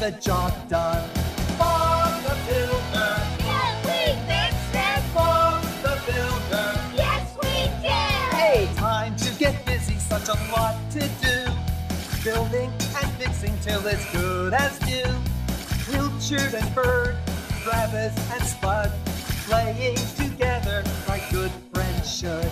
the job done. Bob the Builder, Yes, we fixed it. Bob the Builder. Yes, we did. Hey, time to get busy, such a lot to do. Building and fixing till it's good as new. Pilchard and Bird, Travis and Spud, playing together like good friends should.